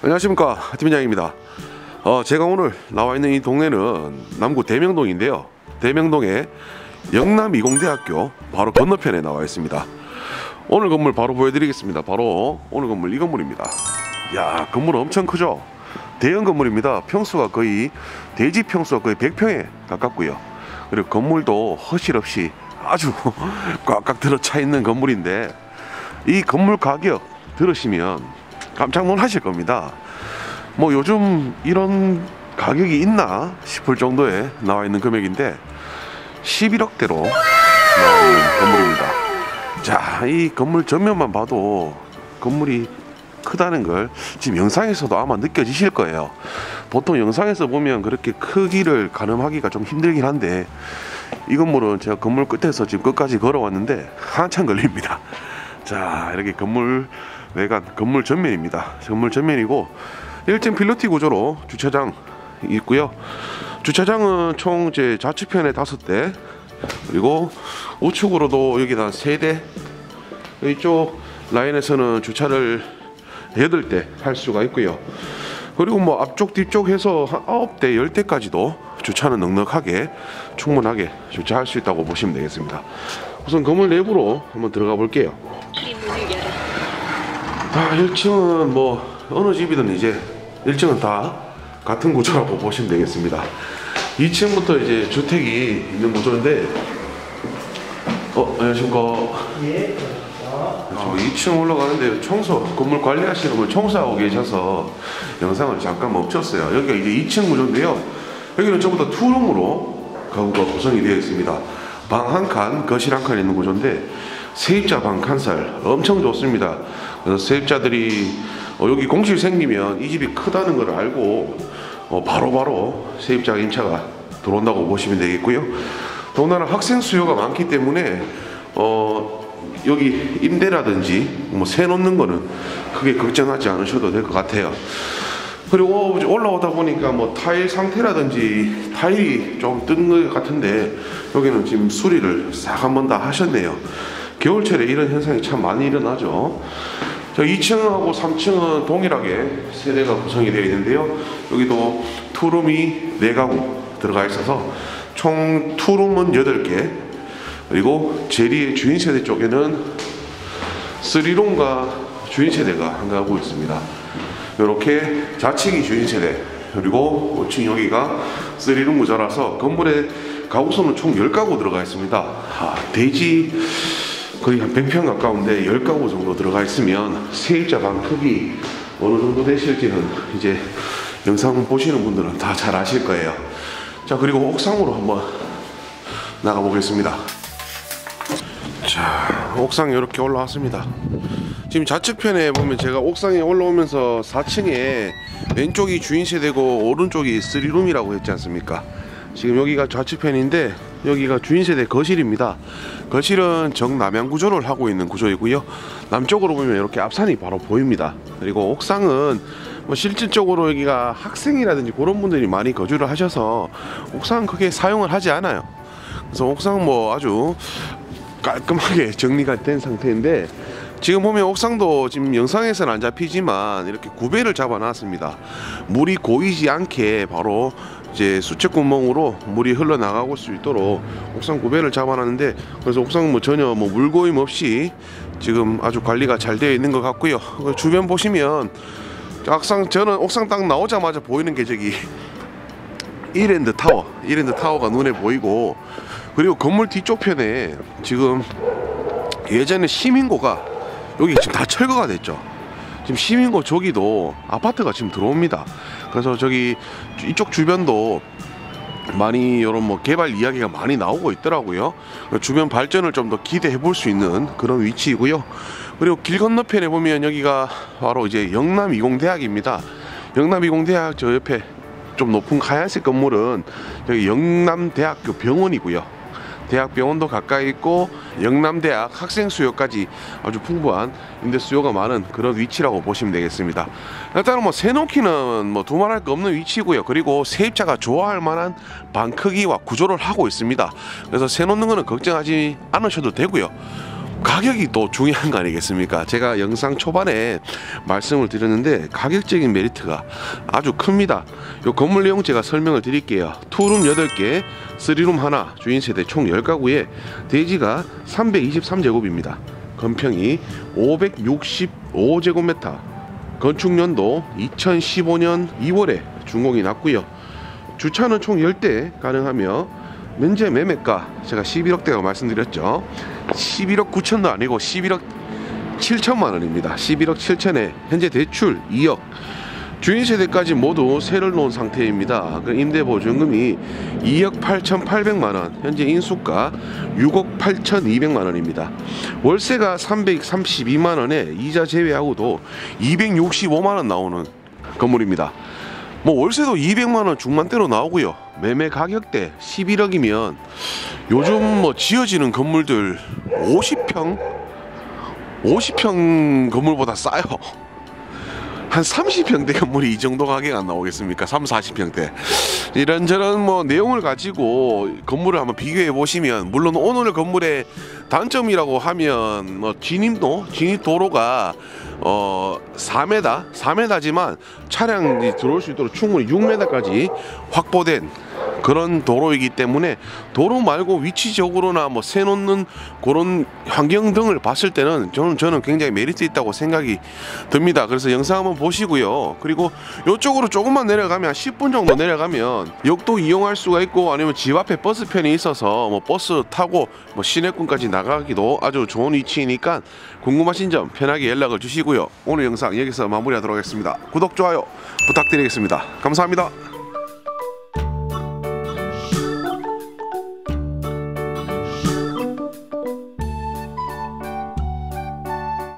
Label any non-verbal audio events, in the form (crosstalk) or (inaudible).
안녕하십니까 팀장입니다. 어, 제가 오늘 나와 있는 이 동네는 남구 대명동인데요. 대명동에 영남이공대학교 바로 건너편에 나와 있습니다. 오늘 건물 바로 보여드리겠습니다. 바로 오늘 건물 이 건물입니다. 야 건물 엄청 크죠? 대형 건물입니다. 평수가 거의 대지 평수가 거의 100평에 가깝고요. 그리고 건물도 허실 없이 아주 (laughs) 꽉꽉 들어차 있는 건물인데 이 건물 가격 들으시면 깜짝 놀라실 겁니다. 뭐 요즘 이런 가격이 있나 싶을 정도에 나와 있는 금액인데 11억대로 나와 있는 건물입니다. 자, 이 건물 전면만 봐도 건물이 크다는 걸 지금 영상에서도 아마 느껴지실 거예요. 보통 영상에서 보면 그렇게 크기를 가늠하기가 좀 힘들긴 한데 이 건물은 제가 건물 끝에서 지금 끝까지 걸어왔는데 한참 걸립니다. 자, 이렇게 건물 외관, 건물 전면입니다. 건물 전면이고 1층 필로티 구조로 주차장 있고요. 주차장은 총 제 좌측편에 다섯 대 그리고 우측으로도 여기다 세 대. 이쪽 라인에서는 주차를 여덟 대 할 수가 있고요. 그리고 뭐 앞쪽 뒤쪽 해서 한 아홉 대, 열 대까지도 주차는 넉넉하게 충분하게 주차할 수 있다고 보시면 되겠습니다. 우선 건물 내부로 한번 들어가 볼게요. 아, 1층은 뭐 어느 집이든 이제 1층은 다 같은 구조라고 보시면 되겠습니다. 2층부터 이제 주택이 있는 구조인데 어, 안녕하십니까. 예. 저 2층 올라가는데 청소 건물 관리하시는 분 청소하고 계셔서 영상을 잠깐 멈췄어요. 여기가 이제 2층 구조인데요. 여기는 전부 다 투룸으로 가구가 구성이 되어 있습니다. 방 한 칸, 거실 한 칸 있는 구조인데 세입자 방 칸살 엄청 좋습니다. 그래서 세입자들이 어, 여기 공실 생기면 이 집이 크다는 걸 알고 어, 바로바로 세입자 임차가 들어온다고 보시면 되겠고요. 더군다나 학생 수요가 많기 때문에 어, 여기 임대라든지 뭐 새 놓는 거는 크게 걱정하지 않으셔도 될 것 같아요. 그리고 올라오다 보니까 뭐 타일 상태라든지 타일이 좀 뜬 것 같은데 여기는 지금 수리를 싹 한 번 다 하셨네요. 겨울철에 이런 현상이 참 많이 일어나죠. 저 2층하고 3층은 동일하게 세대가 구성이 되어 있는데요. 여기도 투룸이 4가구 들어가 있어서 총 투룸은 8개 그리고 제리의 주인 세대 쪽에는 3룸과 주인 세대가 한 가구 있습니다. 이렇게 좌측이 주인 세대 그리고 우측 여기가 3룸 구조라서 건물에 가구수는 총 10가구 들어가 있습니다. 아, 대지 거의 한 100평 가까운데 10가구 정도 들어가 있으면 세입자 방 크기 어느 정도 되실지는 이제 영상 보시는 분들은 다 잘 아실 거예요. 자, 그리고 옥상으로 한번 나가 보겠습니다. 자, 옥상 이렇게 올라왔습니다. 지금 좌측편에 보면 제가 옥상에 올라오면서 4층에 왼쪽이 주인 세대고 오른쪽이 3룸이라고 했지 않습니까? 지금 여기가 좌측편인데 여기가 주인 세대 거실입니다. 거실은 정남향 구조를 하고 있는 구조이고요. 남쪽으로 보면 이렇게 앞산이 바로 보입니다. 그리고 옥상은 뭐 실질적으로 여기가 학생이라든지 그런 분들이 많이 거주를 하셔서 옥상 크게 사용을 하지 않아요. 그래서 옥상 뭐 아주 깔끔하게 (laughs) 정리가 된 상태인데 지금 보면 옥상도 지금 영상에서는 안 잡히지만 이렇게 구배를 잡아 놨습니다. 물이 고이지 않게 바로 이제 수채 구멍으로 물이 흘러나가고 수 있도록 옥상 구배를 잡아놨는데 그래서 옥상 뭐 전혀 뭐 물고임 없이 지금 아주 관리가 잘 되어 있는 것 같고요. 그 주변 보시면 옥상 저는 옥상 딱 나오자마자 보이는 게 저기 이랜드 타워, 이랜드 타워가 눈에 보이고 그리고 건물 뒤쪽 편에 지금 예전에 시민고가 여기 지금 다 철거가 됐죠. 지금 시민고 저기도 아파트가 지금 들어옵니다. 그래서 저기 이쪽 주변도 많이 이런 뭐 개발 이야기가 많이 나오고 있더라고요. 주변 발전을 좀 더 기대해 볼 수 있는 그런 위치이고요. 그리고 길 건너편에 보면 여기가 바로 이제 영남이공대학입니다. 영남이공대학 저 옆에 좀 높은 하얀색 건물은 여기 영남대학교 병원이고요. 대학병원도 가까이 있고 영남대학 학생 수요까지 아주 풍부한 임대 수요가 많은 그런 위치라고 보시면 되겠습니다. 일단은 뭐 세놓기는 뭐 두말할 거 없는 위치고요. 그리고 세입자가 좋아할 만한 방 크기와 구조를 하고 있습니다. 그래서 세놓는 거는 걱정하지 않으셔도 되고요. 가격이 또 중요한 거 아니겠습니까? 제가 영상 초반에 말씀을 드렸는데 가격적인 메리트가 아주 큽니다. 요 건물 내용 제가 설명을 드릴게요. 투룸 8개, 쓰리룸 하나, 주인 세대 총 10가구에 대지가 323제곱입니다. 건평이 565제곱미터. 건축 연도 2015년 2월에 준공이 났고요. 주차는 총 10대 가능하며 면제 매매가 제가 11억대가 말씀드렸죠. 11억 9천도 아니고 11억 7천만 원입니다. 11억 7천에 현재 대출 2억 주인 세대까지 모두 세를 놓은 상태입니다. 그 임대 보증금이 2억 8천8백만 원, 현재 인수가 6억 8천 2백만 원입니다. 월세가 332만 원에 이자 제외하고도 265만 원 나오는 건물입니다. 뭐 월세도 200만 원 중반대로 나오고요. 매매 가격대 11억이면 요즘 뭐 지어지는 건물들 50평 50평 건물보다 싸요. 한 30평대 건물이 (laughs) 이 정도 가격 안 나오겠습니까? 3, 40평대. 이런저런 뭐 내용을 가지고 건물을 한번 비교해 보시면 물론 오늘 건물의 단점이라고 하면 뭐 진입도 진입 도로가 어 4m 4m지만 차량이 들어올 수 있도록 충분히 6m까지 확보된 그런 도로이기 때문에 도로 말고 위치적으로나 뭐 세놓는 그런 환경 등을 봤을 때는 저는 저는 굉장히 메리트 있다고 생각이 듭니다. 그래서 영상 한번 보시고요. 그리고 이쪽으로 조금만 내려가면 한 10분 정도 내려가면 역도 이용할 수가 있고 아니면 집 앞에 버스편이 있어서 뭐 버스 타고 뭐 시내권까지 나가기도 아주 좋은 위치이니까 궁금하신 점 편하게 연락을 주시고요. 오늘 영상 여기서 마무리하도록 하겠습니다. 구독 좋아요 부탁드리겠습니다. 감사합니다.